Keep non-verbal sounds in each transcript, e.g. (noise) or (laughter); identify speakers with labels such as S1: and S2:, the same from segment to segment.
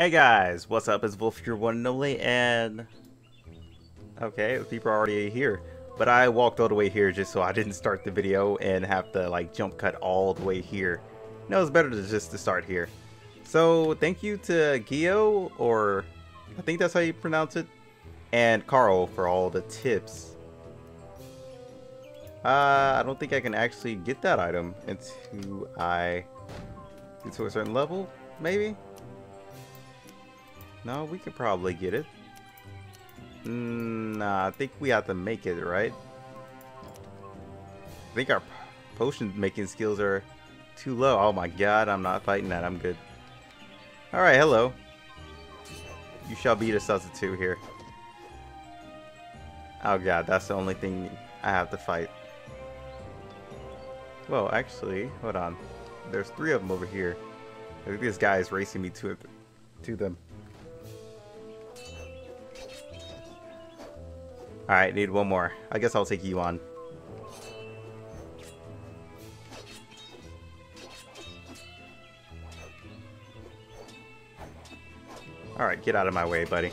S1: Hey guys, what's up? It's Volf, your one and only, and... Okay, people are already here. But I walked all the way here just so I didn't start the video and have to, like, jump cut all the way here. No, it's better to just to start here. So, thank you to Gio, or... I think that's how you pronounce it. And Carl for all the tips. Uh, I don't think I can actually get that item until I get to a certain level, maybe? No, we could probably get it. Nah, I think we have to make it, right? I think our potion making skills are too low. Oh my god, I'm not fighting that. I'm good. Alright, hello. You shall be the substitute here. Oh god, that's the only thing I have to fight. Well, actually, hold on. There's three of them over here. I think this guy is racing me to, to them. Alright, need one more. I guess I'll take you on. Alright, get out of my way, buddy.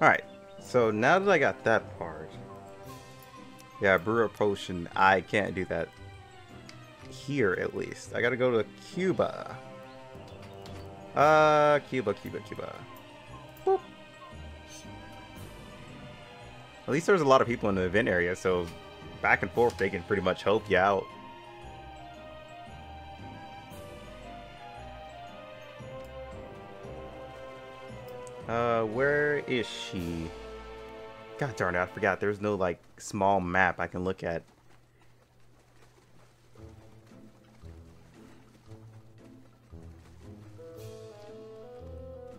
S1: Alright, so now that I got that part... Yeah, brew a potion. I can't do that here, at least. I gotta go to Cuba. Uh, Cuba, Cuba, Cuba. Boop. At least there's a lot of people in the event area, so back and forth they can pretty much help you out. Uh, where is she? God darn it, I forgot. There's no, like, small map I can look at.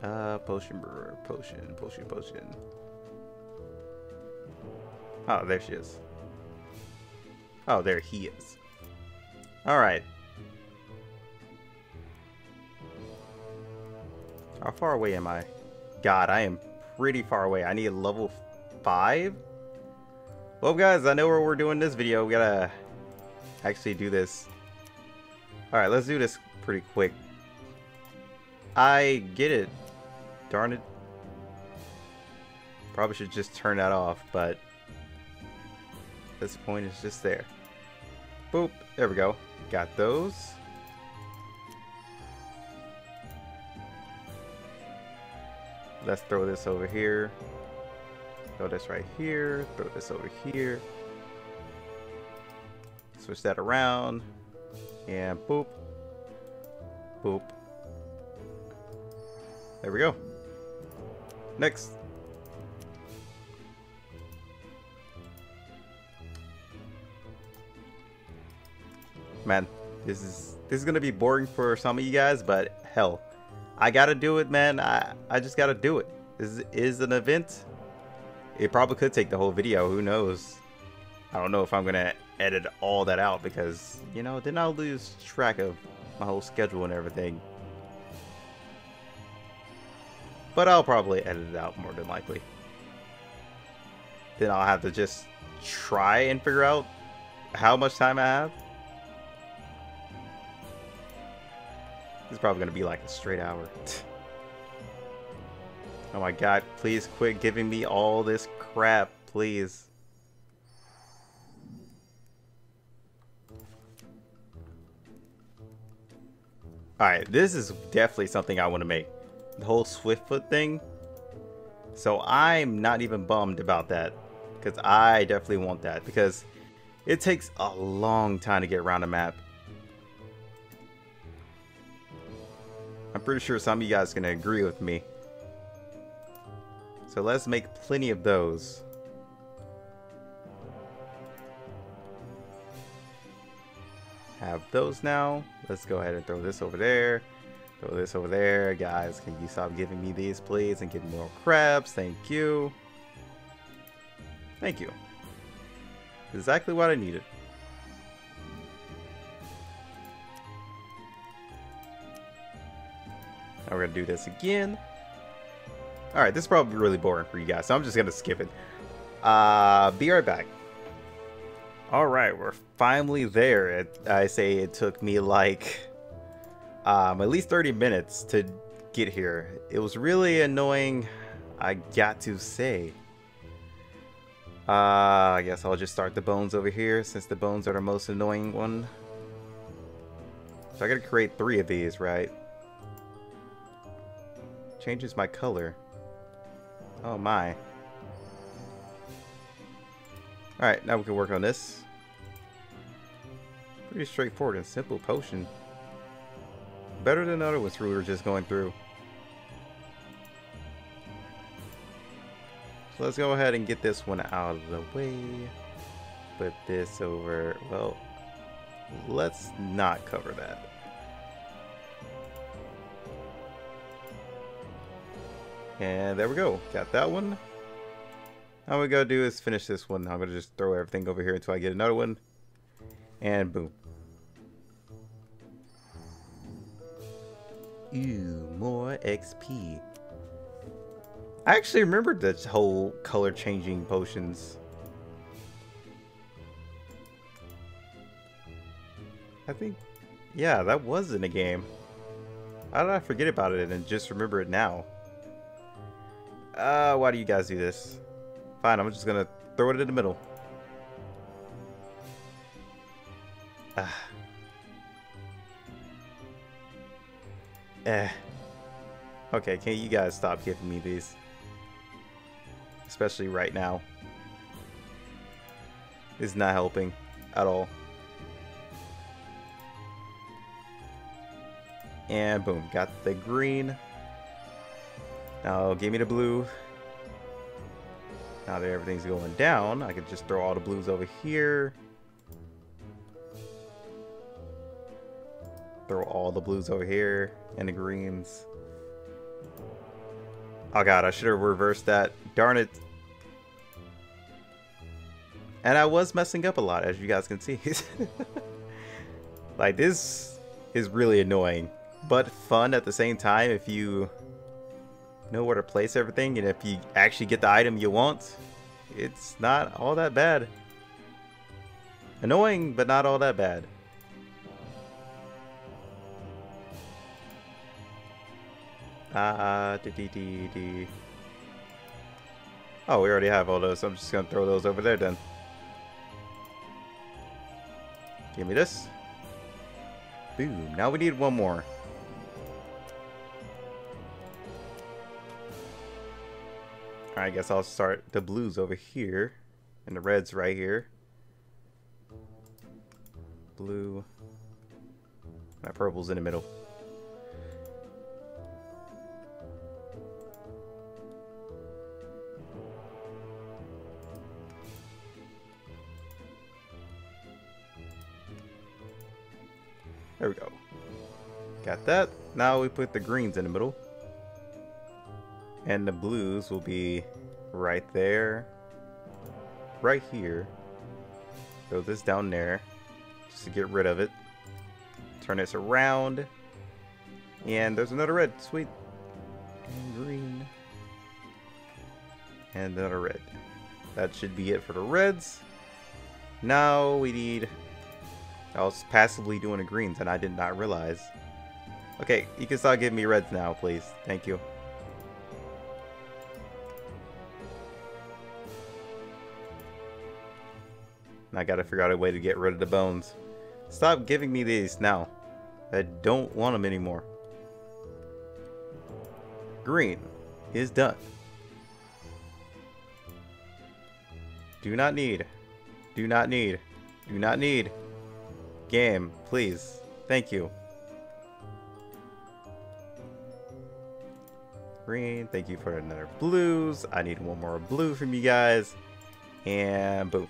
S1: Uh, potion brewer, potion, potion, potion. Oh, there she is. Oh, there he is. Alright. How far away am I? God, I am pretty far away. I need level 5? Well, guys, I know where we're doing this video. We gotta actually do this. Alright, let's do this pretty quick. I get it. Darn it. Probably should just turn that off, but this point is just there. Boop. There we go. Got those. Let's throw this over here. Throw this right here. Throw this over here. Switch that around. And boop. Boop. There we go. Next. Man, this is this is gonna be boring for some of you guys, but hell, I gotta do it, man. I I just gotta do it. This is an event. It probably could take the whole video. Who knows? I don't know if I'm gonna edit all that out because you know then I'll lose track of my whole schedule and everything. But I'll probably edit it out more than likely. Then I'll have to just try and figure out how much time I have. It's probably going to be like a straight hour. (laughs) oh my god, please quit giving me all this crap, please. Alright, this is definitely something I want to make the whole Swiftfoot thing. So I'm not even bummed about that. Because I definitely want that. Because it takes a long time to get around a map. I'm pretty sure some of you guys can agree with me. So let's make plenty of those. Have those now. Let's go ahead and throw this over there. Throw this over there. Guys, can you stop giving me these, please? And give me more crabs. Thank you. Thank you. Exactly what I needed. Now we're going to do this again. Alright, this is probably really boring for you guys, so I'm just going to skip it. Uh, be right back. Alright, we're finally there. It, I say it took me like um, at least 30 minutes to get here. It was really annoying, I got to say. Uh, I guess I'll just start the bones over here since the bones are the most annoying one. So I gotta create three of these, right? Changes my color. Oh my. Alright, now we can work on this. Pretty straightforward and simple potion. Better than other we were just going through. So let's go ahead and get this one out of the way. Put this over, well, let's not cover that. And there we go, got that one. All we gotta do is finish this one. I'm gonna just throw everything over here until I get another one. And boom. Ooh, more XP. I actually remembered this whole color changing potions. I think, yeah, that was in a game. How did I forget about it and just remember it now? Uh, why do you guys do this? Fine, I'm just gonna throw it in the middle. Ah. Eh. Okay, can you guys stop giving me these? Especially right now. Is not helping at all. And boom, got the green. Now give me the blue. Now that everything's going down, I could just throw all the blues over here. Throw all the blues over here and the greens. Oh god, I should have reversed that. Darn it. And I was messing up a lot, as you guys can see. (laughs) like, this is really annoying, but fun at the same time if you know where to place everything, and if you actually get the item you want, it's not all that bad. Annoying, but not all that bad. Uh. Oh, we already have all those. I'm just gonna throw those over there then. Give me this. Boom. Now we need one more. I guess I'll start the blues over here. And the reds right here. Blue. My purple's in the middle. There we go. Got that. Now we put the greens in the middle. And the blues will be right there, right here. Throw this down there, just to get rid of it. Turn this around. And there's another red, sweet. And green. And another red. That should be it for the reds. Now we need... I was passively doing the greens and I did not realize. Okay, you can start giving me reds now, please. Thank you. I gotta figure out a way to get rid of the bones. Stop giving me these now. I don't want them anymore. Green is done. Do not need. Do not need. Do not need. Game, please. Thank you. Green, thank you for another blues. I need one more blue from you guys. And boom.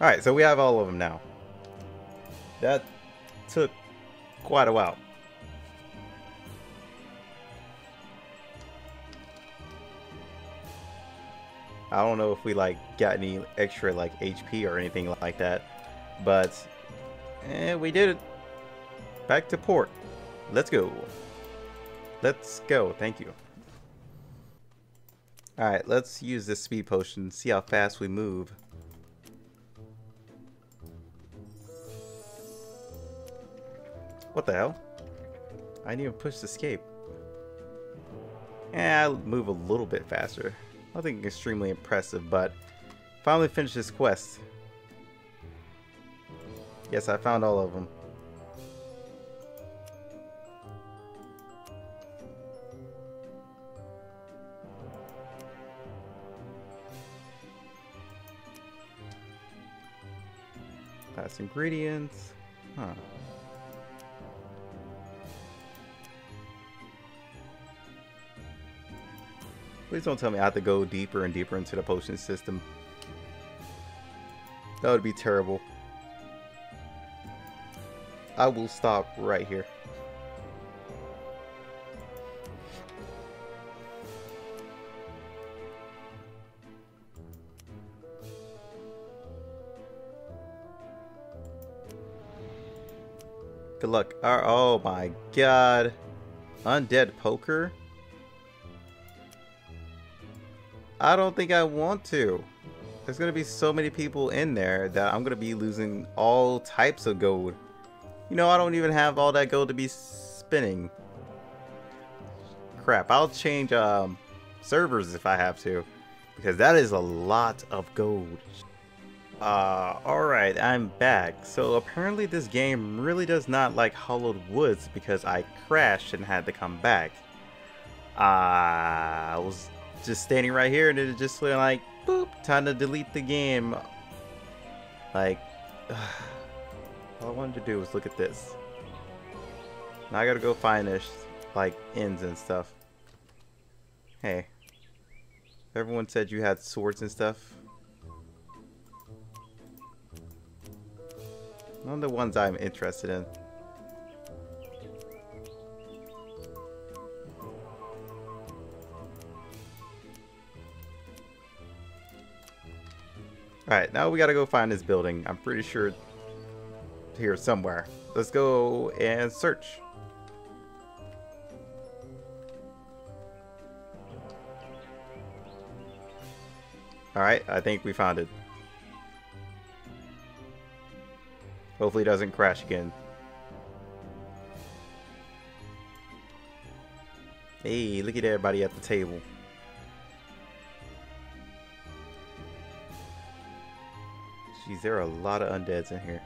S1: Alright, so we have all of them now. That took quite a while. I don't know if we like got any extra like HP or anything like that, but eh, we did it. Back to port. Let's go. Let's go. Thank you. All right, let's use this speed potion. See how fast we move. What the hell? I didn't even push escape. Yeah, I'll move a little bit faster. Nothing extremely impressive, but finally finished this quest. Yes, I found all of them. Last ingredients. Huh. Please don't tell me I have to go deeper and deeper into the potion system. That would be terrible. I will stop right here. Good luck. Uh, oh my god. Undead poker? I don't think I want to. There's to be so many people in there that I'm to be losing all types of gold. You know, I don't even have all that gold to be spinning. Crap, I'll change um, servers if I have to. Because that is a lot of gold. Uh, alright, I'm back. So apparently this game really does not like Hallowed Woods because I crashed and had to come back. Uh, I was just standing right here and it just like, boop, time to delete the game. Like, (sighs) all I wanted to do was look at this. Now I gotta go find this, like, ends and stuff. Hey. Everyone said you had swords and stuff. None of the ones I'm interested in. Alright, now we gotta go find this building. I'm pretty sure here somewhere. Let's go and search. Alright, I think we found it. Hopefully it doesn't crash again. Hey, look at everybody at the table. There are a lot of undeads in here.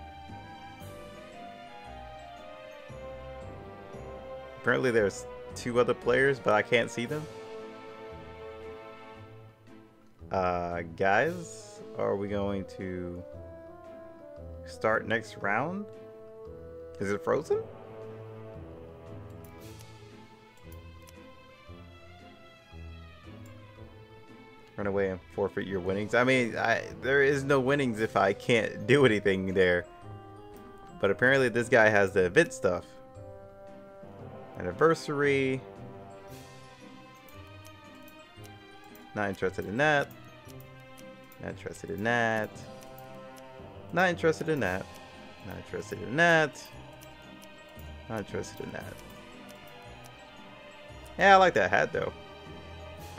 S1: Apparently there's two other players, but I can't see them. Uh, guys, are we going to start next round? Is it frozen? Run away and forfeit your winnings. I mean, I, there is no winnings if I can't do anything there. But apparently this guy has the event stuff. Anniversary. Not interested in that. Not interested in that. Not interested in that. Not interested in that. Not interested in that. Yeah, I like that hat though.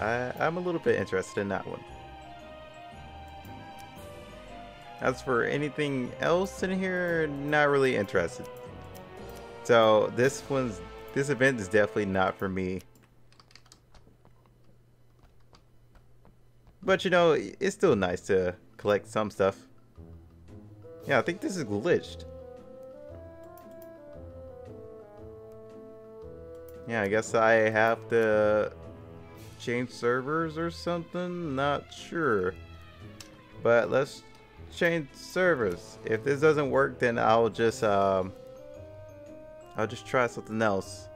S1: I, I'm a little bit interested in that one. As for anything else in here, not really interested. So this one's this event is definitely not for me. But you know, it's still nice to collect some stuff. Yeah, I think this is glitched. Yeah, I guess I have to change servers or something? Not sure. But let's change servers. If this doesn't work, then I'll just um, I'll just try something else.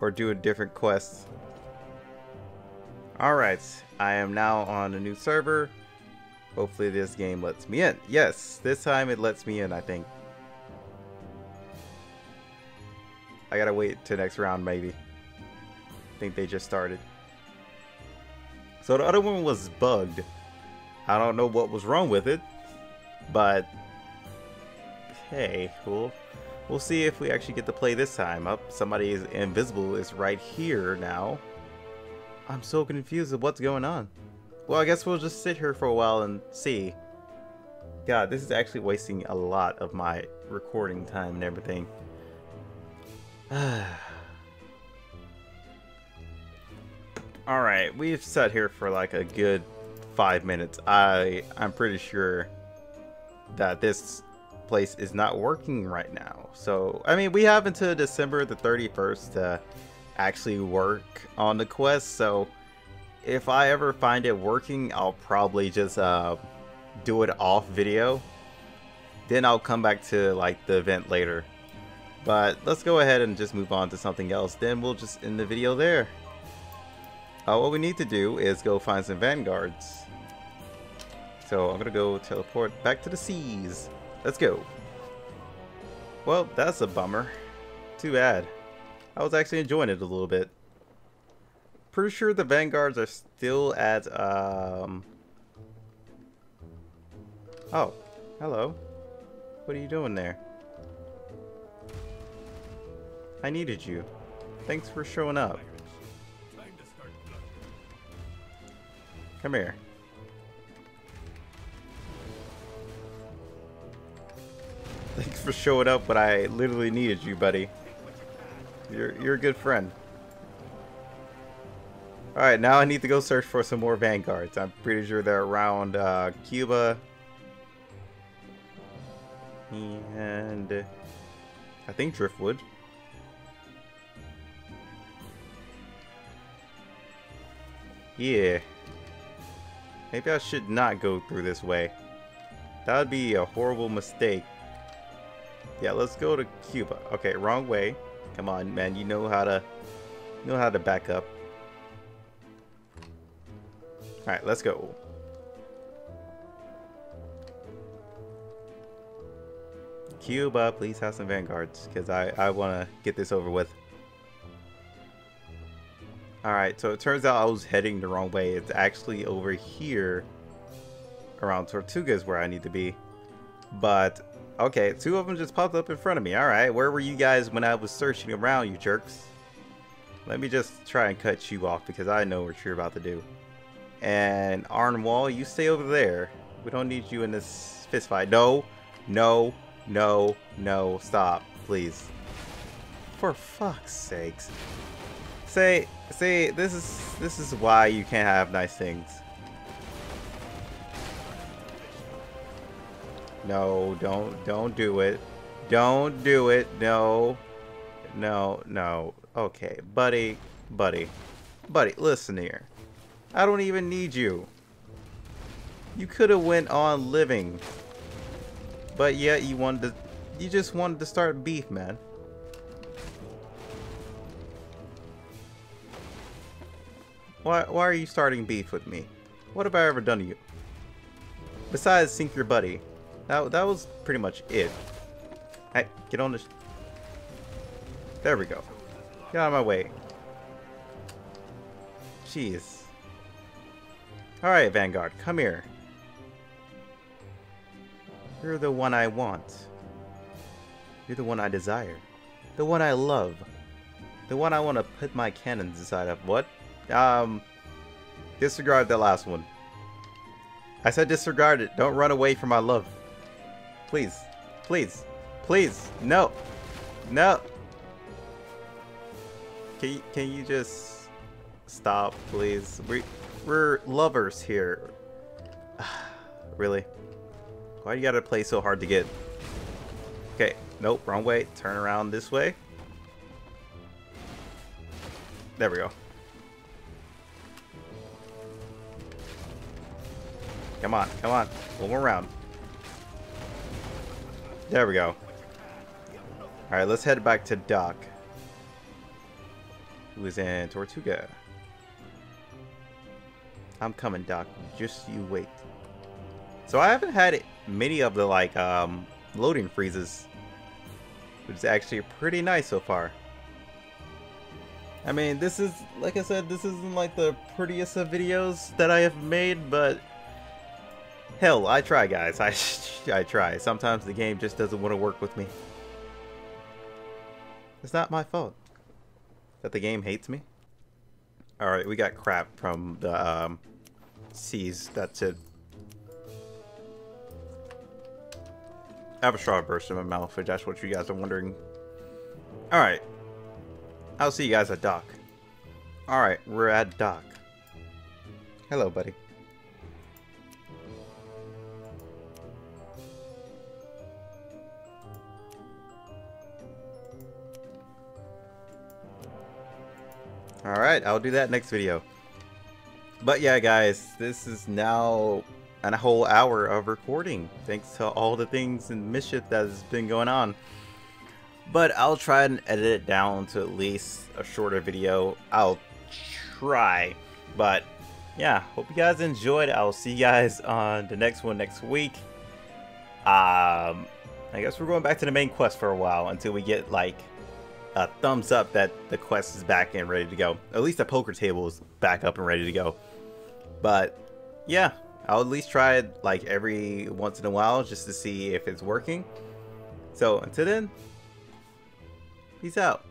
S1: Or do a different quest. Alright, I am now on a new server. Hopefully this game lets me in. Yes, this time it lets me in, I think. I gotta wait till next round, maybe think they just started. So the other one was bugged. I don't know what was wrong with it, but hey, we'll we'll see if we actually get to play this time. Up, somebody is invisible is right here now. I'm so confused of what's going on. Well, I guess we'll just sit here for a while and see. God, this is actually wasting a lot of my recording time and everything. (sighs) Ah. Alright, we've sat here for like a good five minutes. I I'm pretty sure that this place is not working right now. So I mean we have until December the 31st to actually work on the quest, so if I ever find it working, I'll probably just uh, do it off video. Then I'll come back to like the event later. But let's go ahead and just move on to something else. Then we'll just end the video there. Uh, what we need to do is go find some vanguards. So I'm gonna go teleport back to the seas. Let's go. Well, that's a bummer. Too bad. I was actually enjoying it a little bit. Pretty sure the vanguards are still at, um... Oh, hello. What are you doing there? I needed you. Thanks for showing up. Come here. Thanks for showing up when I literally needed you, buddy. You're, you're a good friend. Alright, now I need to go search for some more vanguards. I'm pretty sure they're around uh, Cuba. And I think Driftwood. Yeah. Maybe I should not go through this way. That would be a horrible mistake. Yeah, let's go to Cuba. Okay, wrong way. Come on, man. You know how to know how to back up. Alright, let's go. Cuba, please have some vanguards, because I, I want to get this over with. Alright, so it turns out I was heading the wrong way. It's actually over here around Tortuga is where I need to be. But, okay, two of them just popped up in front of me. Alright, where were you guys when I was searching around, you jerks? Let me just try and cut you off because I know what you're about to do. And Arnwall, you stay over there. We don't need you in this fist fight. No, no, no, no, stop, please. For fuck's sakes. Say, say, this is, this is why you can't have nice things. No, don't, don't do it. Don't do it. No, no, no. Okay, buddy, buddy, buddy, listen here. I don't even need you. You could have went on living. But yet you wanted to you just wanted to start beef, man. Why why are you starting beef with me? What have I ever done to you? Besides sink your buddy. That that was pretty much it. Hey, get on this. There we go. Get out of my way. Jeez. Alright, Vanguard, come here. You're the one I want. You're the one I desire. The one I love. The one I want to put my cannons inside of. What? Um, disregard that last one. I said disregard it. Don't run away from my love. Please. Please. Please. No. No. Can you, can you just stop, please? We we're lovers here. (sighs) really? Why do you gotta play so hard to get? Okay, nope, wrong way. Turn around this way. There we go. Come on, come on. One more round. There we go. Alright, let's head back to Doc. Who is in Tortuga. I'm coming, Doc. Just you wait. So I haven't had many of the like um, loading freezes, which is actually pretty nice so far. I mean, this is, like I said, this isn't like the prettiest of videos that I have made, but hell, I try, guys. I, (laughs) I try. Sometimes the game just doesn't want to work with me. It's not my fault that the game hates me. Alright, we got crap from the um, seas. That's it. I have a straw burst in my mouth, if that's what you guys are wondering. Alright. I'll see you guys at dock. Alright, we're at dock. Hello, buddy. Alright, I'll do that next video. But yeah, guys, this is now a whole hour of recording, thanks to all the things and mischief that has been going on. But I'll try and edit it down to at least a shorter video. I'll try. But yeah, hope you guys enjoyed. I'll see you guys on the next one next week. Um, I guess we're going back to the main quest for a while until we get like a thumbs up that the quest is back and ready to go. At least the poker table is back up and ready to go. But yeah, I'll at least try it like every once in a while just to see if it's working. So until then, peace out.